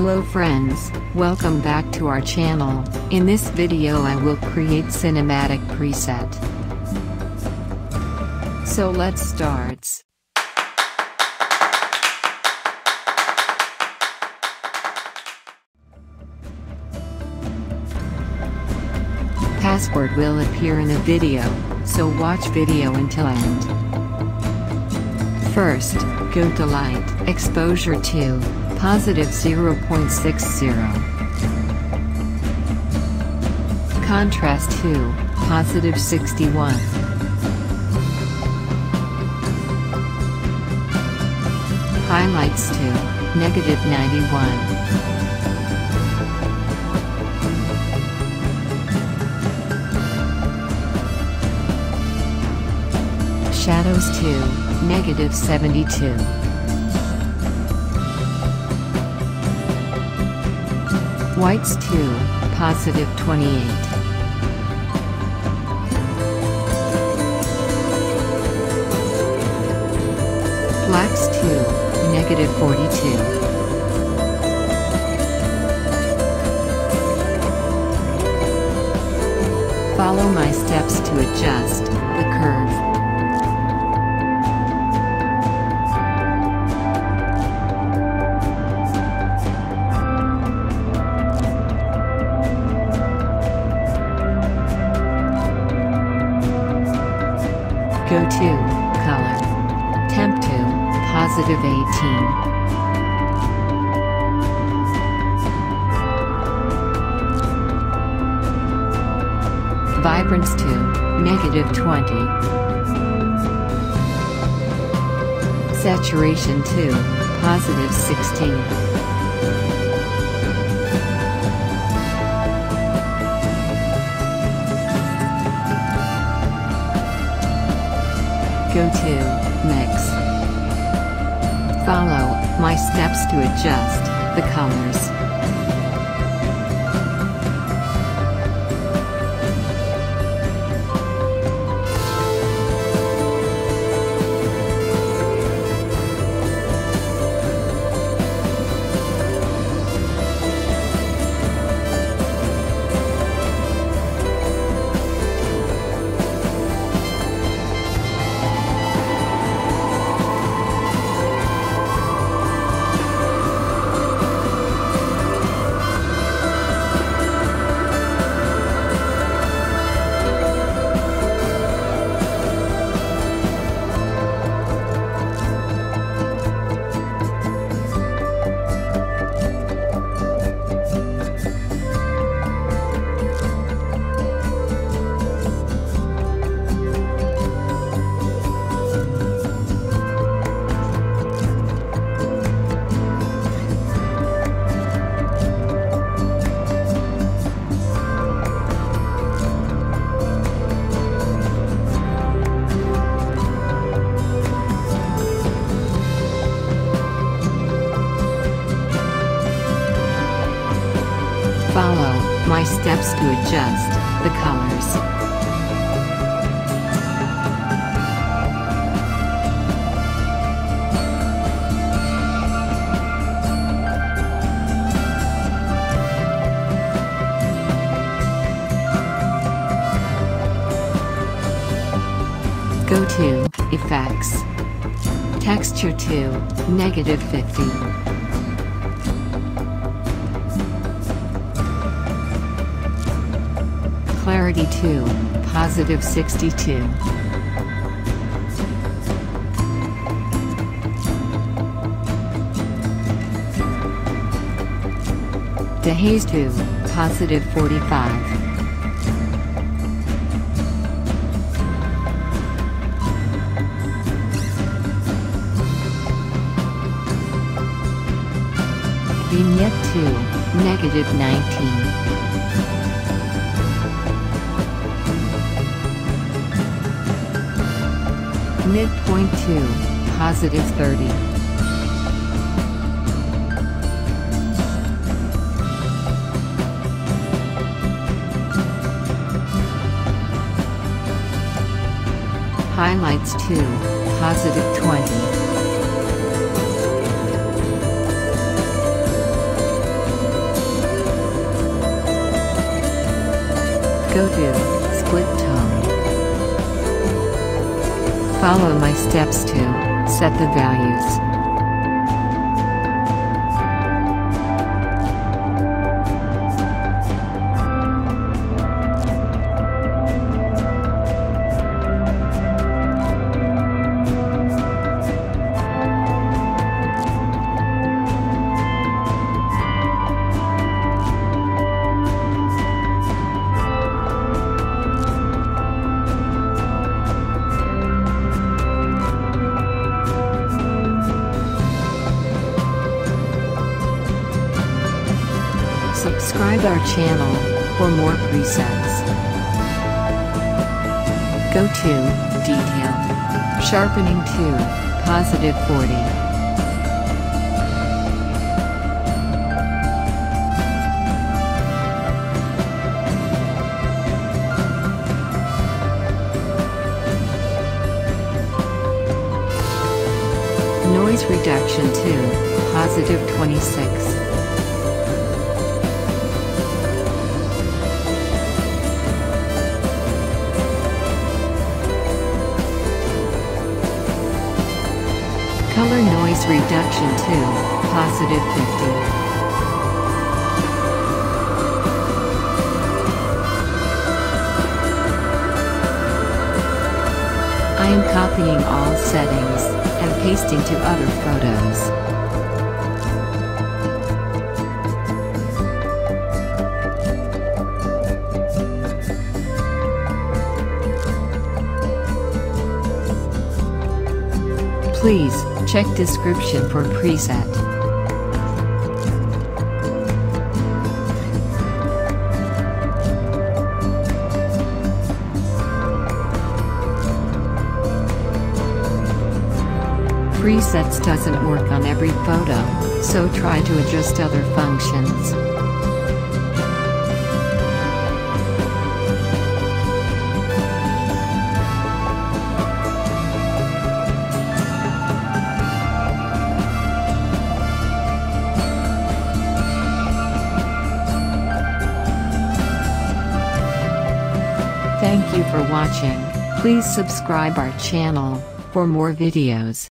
Hello friends, welcome back to our channel. In this video I will create cinematic preset. So let's start. Password will appear in the video, so watch video until end. First, go to light, exposure to, positive 0.60. Contrast to, positive 61. Highlights to, negative 91. Shadows to, negative 72. Whites to, positive 28. Blacks to, negative 42. Follow my steps to adjust the curve. To, color. Temp to, positive 18. Vibrance to, negative 20. Saturation to, positive 16. Go to, mix. Follow, my steps to adjust, the colors. To adjust the colors. Go to Effects. Texture to negative 50. Clarity to positive 62. Dehaze to, positive 45. Vignette to, negative 19. midpoint to, positive 30. Highlights to, positive 20. Go to split tone. Follow my steps to set the values. Subscribe our channel for more presets. Go to Detail. Sharpening to, positive 40. Noise reduction to, positive 26. Noise reduction to positive 50. I am copying all settings and pasting to other photos. Please, check description for preset. Presets doesn't work on every photo, so try to adjust other functions. Thank you for watching. Please subscribe our channel for more videos.